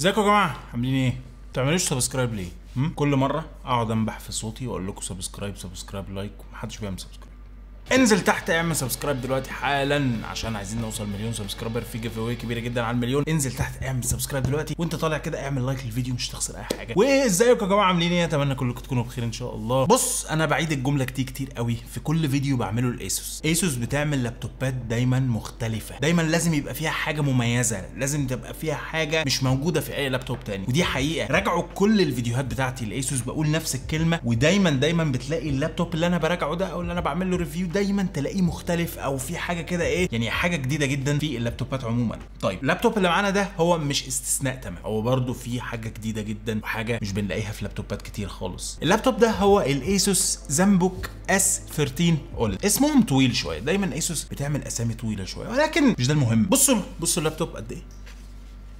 ازيكم يا جماعة؟ عاملين إيه؟ ما تعملوش subscribe ليه؟ كل مرة أقعد أنبح في صوتي وأقول لكم subscribe subscribe like ومحدش بيعمل subscribe انزل تحت اعمل subscribe دلوقتي حالا عشان عايزين نوصل مليون subscriber في giveaway كبيرة جدا على المليون. انزل تحت اعمل subscribe دلوقتي. وانت طالع كده اعمل like للفيديو مش هتخسر أي حاجة. وازيكم يا جماعة؟ عاملين إيه؟ اتمنى كلكم تكونوا بخير إن شاء الله. بص أنا بعيد الجملة كتير كتير قوي. في كل فيديو بعمله ل Asus Asus بتعمل لابتوبات دايما مختلفة. دايما لازم يبقى فيها حاجة مميزة. لازم تبقى فيها حاجة مش موجودة في أي لابتوب تاني. ودي حقيقة. راجعوا كل الفيديوهات بتاعتي ل Asus بقول نفس الكلمة. ودايما دايما بتلاقي اللابتوب اللي أنا براجعه ده أو اللي أنا بعمل له review دايما تلاقيه مختلف أو في حاجة كده إيه يعني حاجة جديدة جدا في اللابتوبات عموما. طيب اللابتوب اللي معانا ده هو مش استثناء تمام هو برده في حاجة جديدة جدا وحاجة مش بنلاقيها في لابتوبات كتير خالص. اللابتوب ده هو ال Asus Zenbook S 13 OLED اسمهم طويل شوية. دايما Asus بتعمل أسامي طويلة شوية ولكن مش ده المهم. بصوا بصوا اللابتوب قد إيه.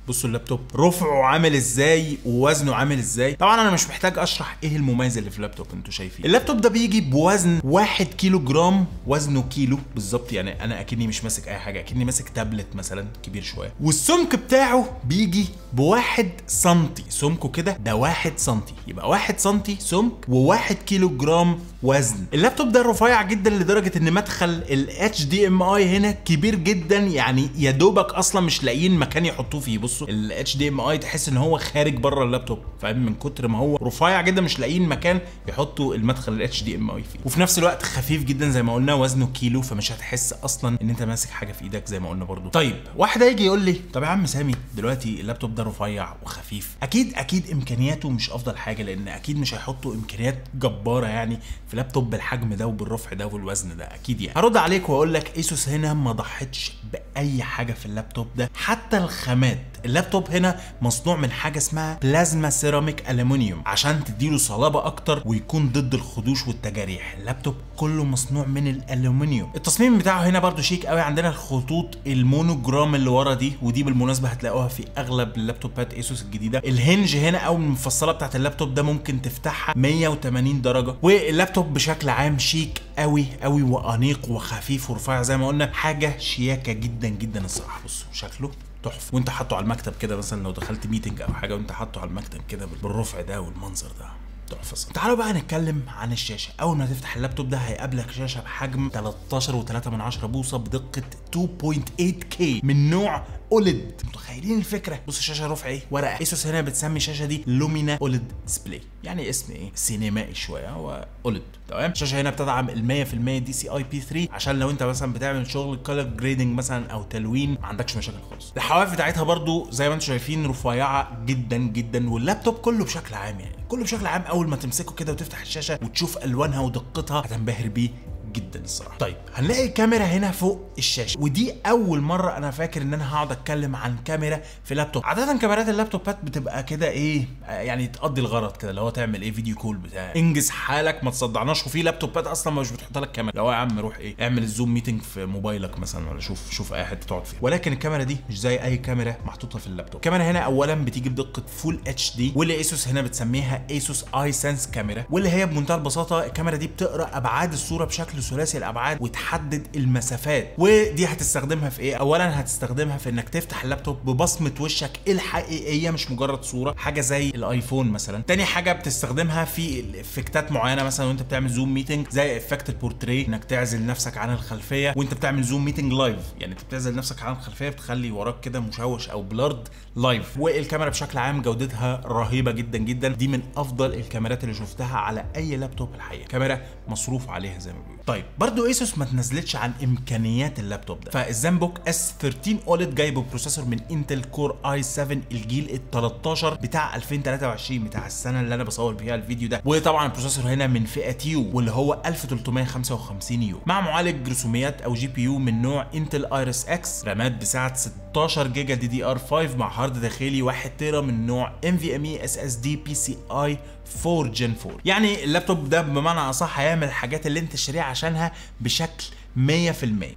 بصوا اللابتوب رفعه عامل إزاي ووزنه عامل إزاي؟ طبعا أنا مش محتاج أشرح إيه المميز اللي في اللابتوب أنتوا شايفين. اللابتوب ده بيجي بوزن 1 كيلو جرام وزنه كيلو بالظبط يعني أنا أكني مش ماسك أي حاجة أكني ماسك تابلت مثلا كبير شوية. والسمك بتاعه بيجي بواحد سنتي سمكه كده ده واحد سنتي يبقى واحد سنتي سمك وواحد كيلو جرام وزن. اللابتوب ده رفيع جدا لدرجة إن مدخل ال HDMI هنا كبير جدا يعني يا دوبك أصلا مش لاقيين مكان يحطوه فيه. بصوا ال HDMI تحس إن هو خارج بره اللابتوب فاهم؟ من كتر ما هو رفيع جدا مش لاقيين مكان يحطوا المدخل ال HDMI فيه. وفي نفس الوقت خفيف جدا زي ما قلنا وزنه كيلو فمش هتحس أصلا إن أنت ماسك حاجة في إيدك زي ما قلنا برضو. طيب واحد هيجي يقول لي طب يا عم سامي دلوقتي اللابتوب ده رفيع وخفيف. أكيد أكيد إمكانياته مش أفضل حاجة لأن أكيد مش هيحطوا إمكانيات جبارة يعني في لابتوب بالحجم ده وبالرفع ده والوزن ده أكيد يعني. هرد عليك وأقول لك Asus هنا ما ضحتش بأي حاجة في اللابتوب ده حتى الخامات. اللابتوب هنا مصنوع من حاجة اسمها plasma ceramic aluminum عشان تديله صلابة أكتر ويكون ضد الخدوش والتجاريح. اللابتوب كله مصنوع من الألومنيوم. التصميم بتاعه هنا برده شيك قوي. عندنا الخطوط ال monogram اللي ورا دي ودي بالمناسبة هتلاقوها في أغلب اللابتوبات Asus الجديدة. ال hinge هنا أو المفصلة بتاعت اللابتوب ده ممكن تفتحها 180 درجة. واللابتوب بشكل عام شيك قوي قوي وأنيق وخفيف ورفيع. زي ما قلنا حاجة شياكة جدا جدا الصراحة. بصوا شكله تحفة. وانت حاطه على المكتب كده مثلا لو دخلت meeting أو حاجة وانت حاطه على المكتب كده بالرفع ده والمنظر ده. تحفة صح. تعالوا بقى نتكلم عن الشاشة. أول ما تفتح اللابتوب ده هيقابلك شاشة بحجم 13.3 من 10 بوصة بدقة 2.8K من نوع OLED. متخيلين الفكرة؟ بص الشاشه رفع إيه؟ ورقة. Asus هنا بتسمي الشاشة دي؟ Lumina OLED display يعني اسم إيه؟ سينمائي شوية هو OLED. تمام؟ الشاشه هنا بتدعم ال 100% دي سي اي بي 3 عشان لو أنت مثلا بتعمل شغل color grading مثلا أو تلوين ما عندكش مشاكل خالص. الحواف بتاعتها برضو زي ما أنتم شايفين رفيعة جدا جدا واللابتوب كله بشكل عام يعني. كله بشكل عام أول ما تمسكه كده وتفتح الشاشة وتشوف ألوانها ودقتها هتنبهر بيه جدا الصراحة. طيب هنلاقي كاميرا هنا فوق الشاشة ودي أول مرة أنا فاكر إن أنا هقعد أتكلم عن كاميرا في لابتوب. عادة كاميرات اللابتوبات بتبقى كده إيه يعني تقضي الغرض كده اللي هو تعمل إيه video call بتاع انجز حالك ما تصدعناش. وفي لابتوبات أصلا مش بتحط لك كاميرا. لو يا عم روح إيه اعمل ال Zoom meeting في موبايلك مثلا ولا شوف شوف أي حتة تقعد فيها. ولكن الكاميرا دي مش زي أي كاميرا محطوطة في اللابتوب. الكاميرا هنا اولا بتيجي بدقة Full HD واللي Asus هنا بتسميها Asus AiSense camera واللي هي بمنتهى البساطة الكاميرا دي بتقرأ أبعاد الصورة بشكل ثلاثي الأبعاد وتحدد المسافات. ودي هتستخدمها في إيه؟ اولا هتستخدمها في إنك تفتح اللابتوب ببصمة وشك الحقيقية مش مجرد صورة حاجة زي الآيفون مثلا. تاني حاجة بتستخدمها في effectات معينة مثلا وأنت بتعمل Zoom meeting زي effect ال portrait إنك تعزل نفسك عن الخلفية وأنت بتعمل Zoom meeting live يعني أنت بتعزل نفسك عن الخلفية بتخلي وراك كده مشوش أو blurred live والكاميرا بشكل عام جودتها رهيبة جدا جدا. دي من أفضل الكاميرات اللي شفتها على أي لابتوب الحقيقة. كاميرا مصروف عليها زي ما بيقولوا. طيب. برضو Asus ما تنزلتش عن إمكانيات اللابتوب ده. فال Zenbook S 13 OLED جايبه processor من Intel Core i7 الجيل ال 13 بتاع 2023 بتاع السنة اللي أنا بصور فيها الفيديو ده. وطبعا ال processor هنا من فئة U واللي هو 1355U. مع معالج رسوميات أو GPU من نوع Intel Iris Xe رامات بسعه 16 جيجا DDR5 مع hard داخلي 1 تيرا من نوع PCIe 4 Gen 4 يعني اللابتوب ده بمعنى أصح هيعمل الحاجات اللي أنت شاريها عشانها بشكل 100%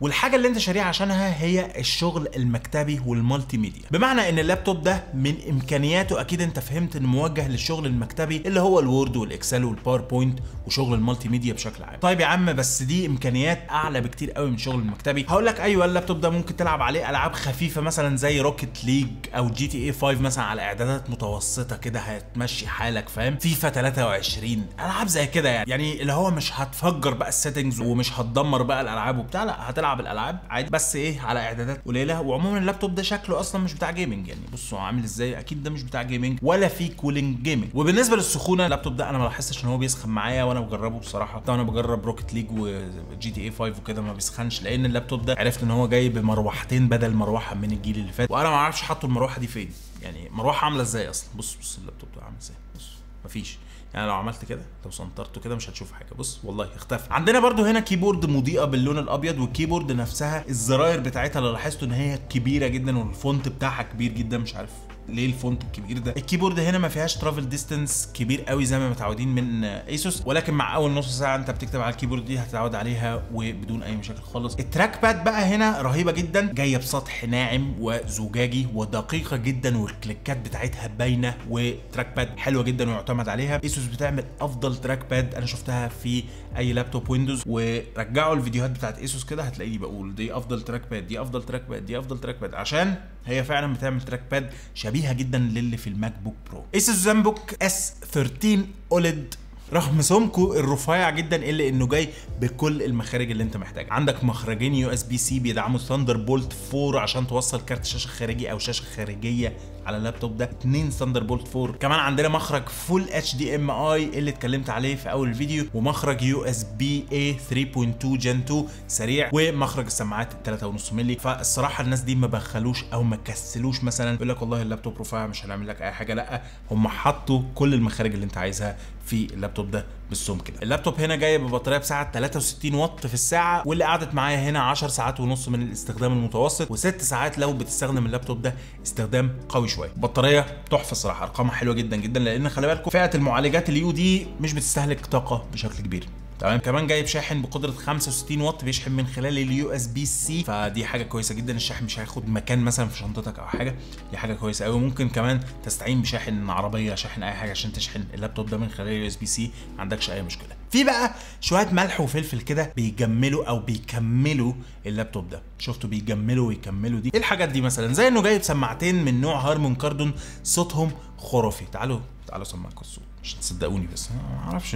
والحاجة اللي انت شاريها عشانها هي الشغل المكتبي وال multimedia بمعنى إن اللابتوب ده من إمكانياته أكيد أنت فهمت إنه موجه للشغل المكتبي اللي هو ال Word وال Excel وال PowerPoint وشغل ال multimedia بشكل عام. طيب يا عم بس دي إمكانيات أعلى بكتير قوي من الشغل المكتبي. هقول لك أيوه اللابتوب ده ممكن تلعب عليه ألعاب خفيفة مثلا زي Rocket League أو GTA 5 مثلا على إعدادات متوسطة كده هتمشي حالك فاهم؟ فيفا 23 ألعاب زي كده يعني. يعني اللي هو مش هتفجر بقى ال settings ومش هتدمر بقى الألعاب وبتاع لا هتلعب الألعاب عادي بس إيه على إعدادات قليلة. وعموما اللابتوب ده شكله أصلا مش بتاع gaming يعني. بصوا عامل إزاي؟ أكيد ده مش بتاع gaming ولا في cooling gaming وبالنسبة للسخونة اللابتوب ده أنا ما لاحظتش إن هو بيسخن معايا وأنا بجربه بصراحة. طبعا أنا بجرب Rocket League و GTA 5 وكده ما بيسخنش لأن اللابتوب ده عرفت إن هو جاي بمروحتين بدل مروحة من الجيل اللي فات. وأنا ما أعرفش حطوا المروحة دي فين. يعني مروحة عاملة إزاي أصلا؟ بص بص اللابتوب ده عامل إزاي؟ بص مفيش. يعني لو عملت كده لو سنترته كده مش هتشوف حاجة. بص والله اختفى. عندنا برضو هنا keyboard مضيئة باللون الأبيض وال keyboard نفسها الزراير بتاعتها اللي لاحظته إن هي كبيرة جدا وال font بتاعها كبير جدا مش عارف. ليه ال font الكبير ده؟ ال keyboard هنا ما فيهاش travel distance كبير قوي زي ما متعودين من Asus ولكن مع أول نص ساعة أنت بتكتب على ال keyboard دي هتتعود عليها وبدون أي مشاكل خالص. ال trackpad بقى هنا رهيبة جدا جاية بسطح ناعم وزجاجي ودقيقة جدا والكليكات بتاعتها باينة و trackpad حلوة جدا ويعتمد عليها. Asus بتعمل أفضل trackpad أنا شفتها في أي لابتوب Windows ورجعوا الفيديوهات بتاعت Asus كده هتلاقيني بقول دي أفضل trackpad دي أفضل trackpad دي أفضل trackpad عشان هي فعلا بتعمل trackpad شبيهة جدا للي في ال MacBook Pro. Asus Zenbook S 13 OLED رغم سمكه الرفيع جدا إلا إنه جاي بكل المخارج اللي أنت محتاجها. عندك مخرجين USB-C بيدعموا Thunderbolt 4 عشان توصل كارت شاشة خارجي أو شاشة خارجية على اللابتوب ده. اتنين Thunderbolt 4 كمان عندنا مخرج full HDMI اللي اتكلمت عليه في أول الفيديو ومخرج USB-A 3.2 Gen 2 سريع ومخرج السماعات ال 3.5 مللي. فالصراحة الناس دي ما بخلوش أو ما كسلوش مثلا يقول لك والله اللابتوب رفيع مش هنعمل لك أي حاجة. لأ هم حطوا كل المخارج اللي أنت عايزها في اللابتوب ده بالسمك ده اللابتوب هنا جاي ببطارية بسعه 63 واط في الساعة واللي قعدت معايا هنا 10 ساعات ونص من الاستخدام المتوسط وست ساعات لو بتستخدم اللابتوب ده استخدام قوي شوية. بطارية تحفة الصراحة أرقامها حلوة جدا جدا لأن خلي بالكم فئة المعالجات ال U دي مش بتستهلك طاقة بشكل كبير. تمام؟ كمان جايب شاحن بقدرة 65 واط بيشحن من خلال ال USB-C فدي حاجة كويسة جدا الشاحن مش هياخد مكان مثلا في شنطتك أو حاجة. دي حاجة كويسة قوي ممكن كمان تستعين بشاحن عربية شاحن أي حاجة عشان تشحن اللابتوب ده من خلال ال USB-C ما عندكش أي مشكلة. في بقى شوية ملح وفلفل كده بيجملوا أو بيكملوا اللابتوب ده. شفتوا؟ بيجملوا ويكملوا دي. إيه الحاجات دي مثلا؟ زي إنه جايب سماعتين من نوع Harman Kardon صوتهم خرافي. تعالوا تعالوا اسمعكم الصوت مش تصدقوني بس ما أعرفش.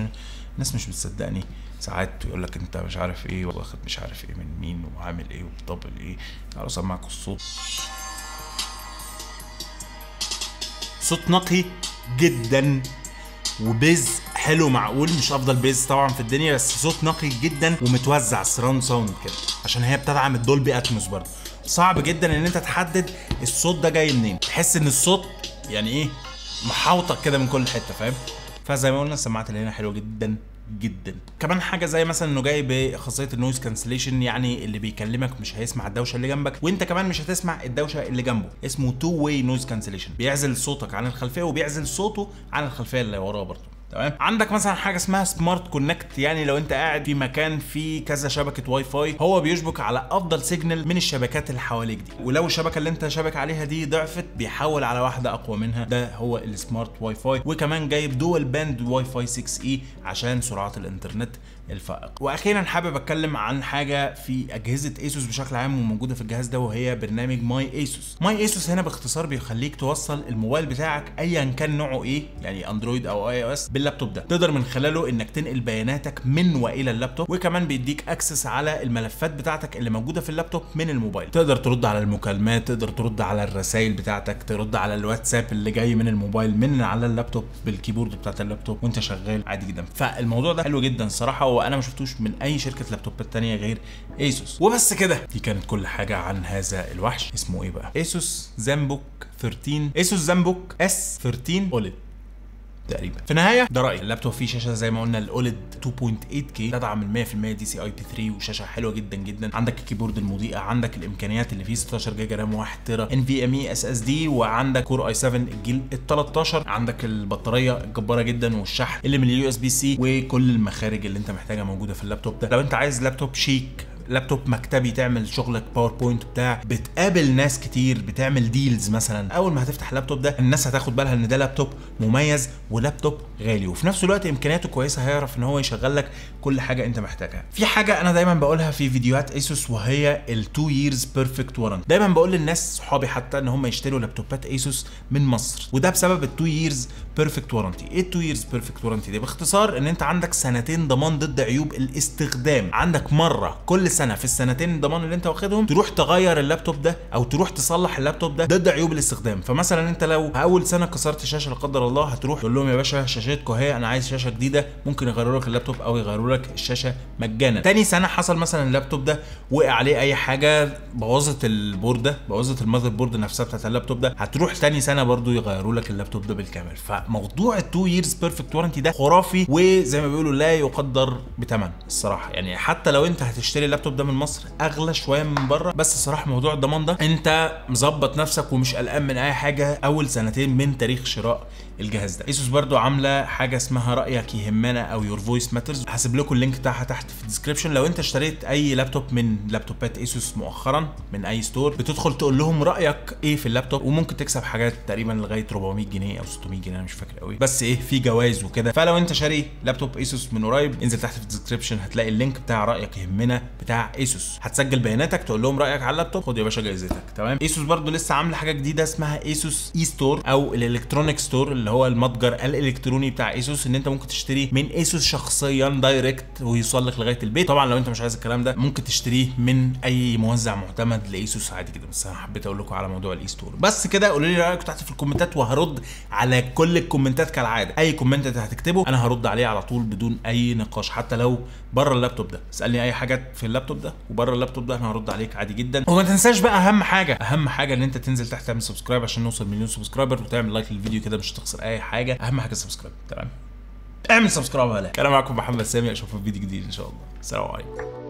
الناس مش بتصدقني. ساعات يقول لك انت مش عارف إيه واخد مش عارف إيه من مين وعامل إيه وبطبل إيه. تعالوا اسمعكم الصوت صوت نقي جدا و bass حلو معقول. مش افضل bass طبعا في الدنيا بس صوت نقي جدا ومتوزع surround sound كده عشان هي بتدعم ال Dolby Atmos برضه. صعب جدا إن أنت تحدد الصوت ده جاي منين. تحس إن الصوت يعني إيه محاوطك كده من كل حتة فاهم؟ فزي ما قلنا السماعات اللي هنا حلوة جدا جدا. كمان حاجة زي مثلا إنه جاي بخاصية ال noise cancellation يعني اللي بيكلمك مش هيسمع الدوشة اللي جنبك وأنت كمان مش هتسمع الدوشة اللي جنبه. اسمه two way noise cancellation بيعزل صوتك عن الخلفية وبيعزل صوته عن الخلفية اللي وراه برضه. تمام؟ عندك مثلا حاجة اسمها smart connect يعني لو انت قاعد في مكان فيه كذا شبكة واي فاي هو بيشبك على أفضل signal من الشبكات اللي حواليك دي. ولو الشبكة اللي انت شابك عليها دي ضعفت بيحول على واحدة أقوى منها. ده هو ال smart Wi-Fi وكمان جايب dual band Wi-Fi 6E عشان سرعات الإنترنت. الفائق. وأخيرا حابب أتكلم عن حاجة في أجهزة Asus بشكل عام وموجودة في الجهاز ده وهي برنامج MyAsus MyAsus هنا باختصار بيخليك توصل الموبايل بتاعك ايا كان نوعه إيه يعني Android أو iOS باللابتوب ده. تقدر من خلاله إنك تنقل بياناتك من وإلى اللابتوب وكمان بيديك access على الملفات بتاعتك اللي موجودة في اللابتوب من الموبايل. تقدر ترد على المكالمات تقدر ترد على الرسائل بتاعتك ترد على الواتساب اللي جاي من الموبايل من على اللابتوب بال keyboard بتاعت اللابتوب وأنت شغال. عادي جدا. فالموضوع ده حلو جدا الصراحه وأنا ما شفتوش من اي شركة لابتوبات تانية غير Asus وبس كده دي كانت كل حاجة عن هذا الوحش. اسمه إيه بقى؟ Asus Zenbook 13 Asus Zenbook S 13 OLED تقريبا. في النهاية ده رأيي. اللابتوب فيه شاشة زي ما قلنا ال OLED 2.8K تدعم ال 100% دي سي أي بي 3 وشاشة حلوة جدا جدا. عندك ال keyboard المضيئة عندك الإمكانيات اللي فيه 16 جيجا RAM 1 تيرا ان في ام اي اس اس دي وعندك Core i7 الجيل ال 13 عندك البطارية الجبارة جدا والشحن اللي من ال USB-C وكل المخارج اللي انت محتاجها موجودة في اللابتوب ده. لو انت عايز لابتوب شيك لابتوب مكتبي تعمل شغلك PowerPoint بتاع بتقابل ناس كتير بتعمل deals مثلا. أول ما هتفتح اللابتوب ده الناس هتاخد بالها إن ده لابتوب مميز ولابتوب غالي. وفي نفس الوقت إمكانياته كويسة هيعرف إن هو يشغل لك كل حاجة أنت محتاجها. في حاجة أنا دايما بقولها في فيديوهات Asus وهي ال 2 years perfect warranty دايما بقول للناس صحابي حتى إن هم يشتروا لابتوبات Asus من مصر. وده بسبب ال 2 years perfect warranty إيه ال 2 years perfect warranty دي باختصار إن أنت عندك سنتين ضمان ضد عيوب الاستخدام. عندك مرة كل سنة في السنتين الضمان اللي أنت واخدهم تروح تغير اللابتوب ده أو تروح تصلح اللابتوب ده ضد عيوب الاستخدام. فمثلا أنت لو أول سنة كسرت شاشة لا قدر الله هتروح تقول لهم يا باشا شاشتكم أهي أنا عايز شاشة جديدة ممكن يغيروا لك اللابتوب أو يغيروا لك الشاشة مجانا. تاني سنة حصل مثلا اللابتوب ده وقع عليه أي حاجة بوظت البورده بوظت ال motherboard نفسها بتاعت اللابتوب ده هتروح تاني سنة برضو يغيروا لك اللابتوب ده بالكامل. فموضوع ال2 years perfect warranty ده خرافي وزي ما بيقولوا لا يقدر بثمن الصراحة. يعني حتى لو انت هتشتري اللابتوب ده من مصر أغلى شوية من بره بس الصراحة موضوع الضمان ده انت مظبط نفسك ومش قلقان من أي حاجة. أول سنتين من تاريخ شراء الجهاز ده. ASUS برضو عاملة حاجة اسمها رأيك يهمنا أو your voice matters هسيب لكم ال link بتاعها تحت في ال description لو انت اشتريت أي لابتوب من لابتوبات ASUS مؤخرا من أي store بتدخل تقول لهم رأيك إيه في اللابتوب وممكن تكسب حاجات تقريبا لغاية 400 جنيه أو 600 جنيه أنا مش فاكر قوي. بس إيه في جوائز وكده. فلو انت شاري لابتوب ASUS من قريب انزل تحت في ال description هتلاقي ال link بتاع رأيك يهمنا بتاع ASUS هتسجل بياناتك تقول لهم رأيك على اللابتوب خد يا باشا جايزتك. تمام؟ ASUS برضو لسه عاملة حاجة جديدة اسمها ASUS e-store أو ال electronic store اللي هو المتجر الإلكتروني بتاع ASUS إن أنت ممكن تشتري من ASUS شخصيا direct ويوصل لك لغاية البيت. طبعا لو أنت مش عايز الكلام ده ممكن تشتريه من أي موزع معتمد ل ASUS عادي كده بس أنا حبيت أقول لكم على موضوع ال e-store بس كده قولوا لي رايكم تحت في الكومنتات وهرد على كل الكومنتات كالعادة. أي comment أنت هتكتبه أنا هرد عليه على طول بدون أي نقاش حتى لو بره اللابتوب ده. اسألني أي حاجات في اللابتوب ده وبره اللابتوب ده أنا هرد عليك عادي جدا. وما تنساش بقى أهم حاجة. أهم حاجة إن أنت تنزل تحت تعمل subscribe عشان نوصل مليون subscriber وتعمل like للفيديو كده مش هتخسر أي حاجة. أهم حاجة ال subscribe تمام؟ اعمل subscribe يلا أنا معكم محمد سامي أشوفكم في فيديو جديد إن شاء الله. السلام عليكم.